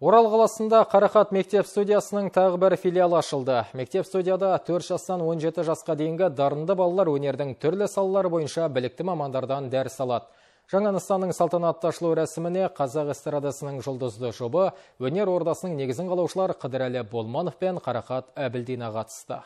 Орал қаласында Қарақат мектеп студиясының тағы бір филиалы ашылды. Мектеп студияда 4 жастан 17 жасқа дейінгі дарынды балалар өнердің түрлі салалары бойынша білікті мамандардан дәріс алады. Жаңа нысанның салтанатты ашылу рәсіміне қазақ эстрадасының жұлдызды жұбы өнер ордасының негізін қалаушылар Қыдырәлі Болманов пен Қарақат Әбілдина қатысты.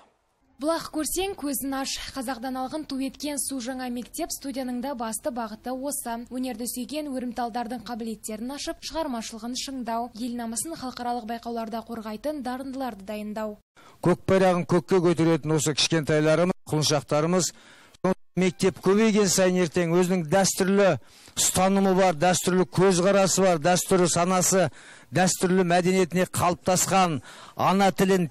Бұлақ көрсең көзін аш. Қазақтан алғын ту еткен су жаңа мектеп студияның да басты бағыты осы. Өнерді сүйген өрімталдардың қабілеттерін ашып, шығармашылығын шыңдау, ел намысын халықаралық байқауларда қорғайтын дарындыларды дайындау. Көк байрағын көкке көтеретін осы кішкентайларымыз, құлыншақтарымыз мектеп көбейген сайын ертең өзінің дәстүрлі ұстанымы бар, дәстүрлі көзқарасы бар, дәстүрлі санасы, дәстүрлі мәдениетіне қалыптасқан ана тілін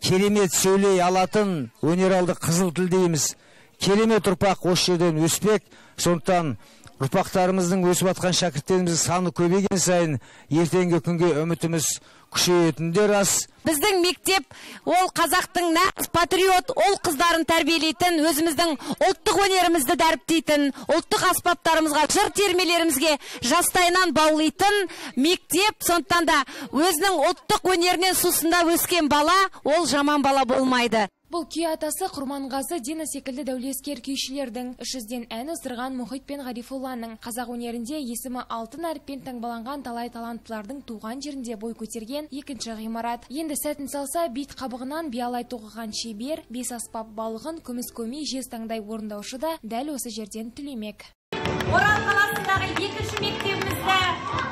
керемет сөйлей алатын өнералды қызыл тіл дейміз. Керемет ұрпақ осы жерден өспек сондықтан ұрпақтарымыздың өсіп жатқан шәкірттеріміздің саны көбейген сайын ертеңгі күнге үмітіміз күшейетіні де рас біздің мектеп ол қазақтың нағыз патриот ол қыздарын тәрбиелейтін өзіміздің ұлттық өнерімізді дәріптейтін ұлттық аспаптарымызға жыр термелерімізге жастайынан баулитын мектеп. Сондықтан да өзінің ұлттық өнерінен сусындап өскен бала ол жаман бала болмайды. Бұл күй атасы Құрманғазы Дина секілді дәулескер күйшілердің үш жүзден ән ыздырған Мұхит пен Ғарифулланың қазақ өнерінде есімі алтын әріппен таңбаланған талай таланттылардың туған жерінде бой көтерген екінші ғимарат. Енді сәтін салса бит қабығынан биялай тоқыған шебер, бес аспап балығын күміс көмей жез таңдай орындаушы да дәл осы жерден түлемек. Орал қаласындағы екінші мектебімізді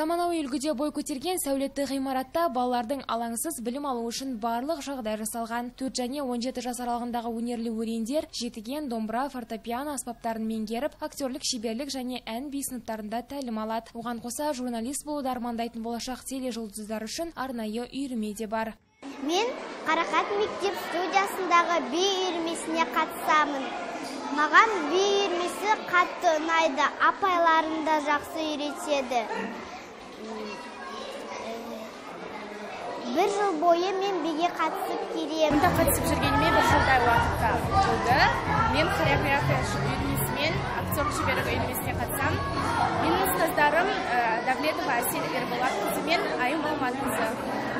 заманауи үлгіде бой көтерген сәулетті ғимаратта балалардың алаңсыз білім алу үшін барлық жағдай жасалған. Төрт және 17 жас аралығындағы өнерлі өрендер жетіген домбыра фортепиано аспаптарын меңгеріп актерлік шеберлік және ән би сыныптарында тәлім алады. Оған қоса журналист болуды армандайтын болашақ тележұлдыздар үшін арнайы үйірме де бар. Мен қарақат мектеп студиясындағы би үйірмесіне қатысамын. Маған би үйірмесі қатты ұнайды апайларым да жақсы үйретеді. Жыл бойы мен биге қатысып келемін. Мұнда қатысып жүргеніме бір жылдай уақытта болды. Мен хореография үйірмесімен актерлік шеберлік үйірмесіне қатысамын менің ұстаздарым давлетова әсел ерболатқызы мен айым алматқызы.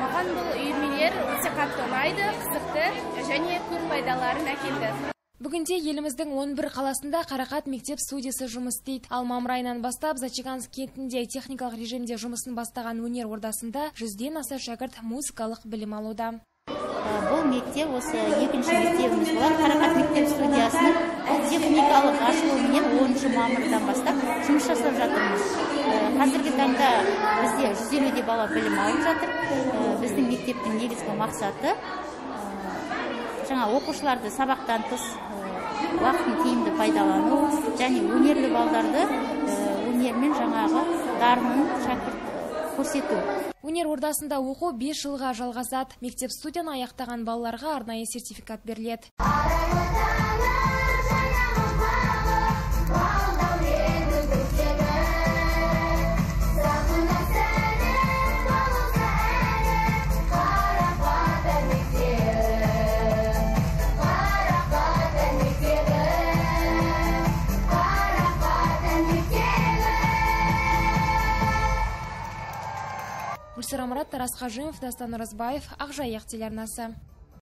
Маған бұл үйірмелер өте қатты ұнайды қызықты және көп пайдаларын әкелді. Бүгінде еліміздің 11 қаласында Қарақат мектеп студиясы жұмыс істейді. Ал мамыр айынан бастап Зачаганск кентінде техникалық режимде жұмысын бастаған өнер ордасында жүзден аса шәкірт музыкалық білім алуда. Бұл мектеп осы екінші мектебіміз болады. Қарақат мектеп студиясының техникалық ашылуымен 10 мамырдан бастап жұмыс жасап жатырмыз. Қазіргі таңда бізде 150 бала білім алып жатыр. Біздің мектептің негізгі мақсаты жаңа оқушыларды сабақтан тыс уақытын тиімді пайдалану және өнерлі балдарды өнермен жаңағы дарынын шәкірт көрсету. Өнер ордасында оқу 5 жылға жалғасады. Мектеп студияны аяқтаған балаларға арнайы сертификат беріледі. Гүлсара марат тарас қажимов дастан оразбаев ақжайық телеарнасы.